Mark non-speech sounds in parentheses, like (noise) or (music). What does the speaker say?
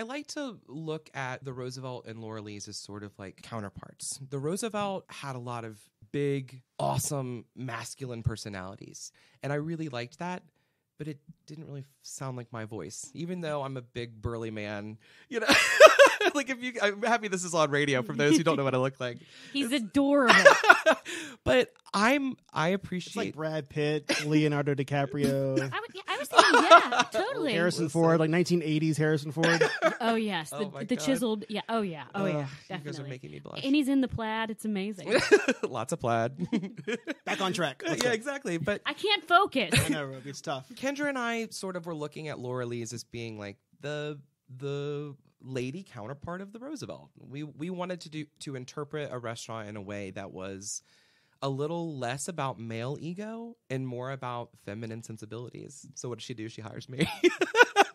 I like to look at the Roosevelt and Laura Lee's as sort of like counterparts. The Roosevelt had a lot of big, awesome, masculine personalities, and I really liked that. But it didn't really sound like my voice, even though I'm a big burly man. You know, (laughs) like if you, I'm happy this is on radio. For those who don't know what I look like, (laughs) He's adorable. (laughs) but I'm I It's appreciate like Brad Pitt, Leonardo DiCaprio, I, would, yeah, I was thinking, yeah, totally. Harrison Listen. Ford, like 1980s Harrison Ford. (laughs) Oh yes, Oh the, my the God. chiseled. Yeah. Oh yeah. Oh Ugh, yeah. you guys are making me blush. And he's in the plaid. It's amazing. (laughs) Lots of plaid. (laughs) Back on track. Let's yeah, go. exactly. But I can't focus. I know, Rogue. It's tough. Kendra and I sort of were looking at Laura Lee's as being like the the lady counterpart of the Roosevelt. We we wanted to do to interpret a restaurant in a way that was a little less about male ego and more about feminine sensibilities. So what does she do? She hires me. (laughs)